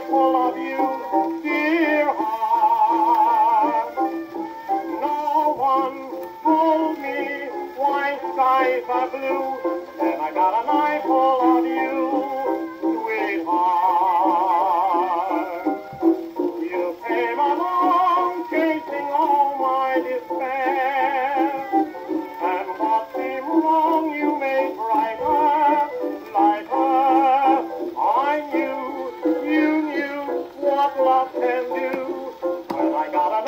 full of you, dear heart. No one me skies are blue, and I got an eye full what love can do. When I got a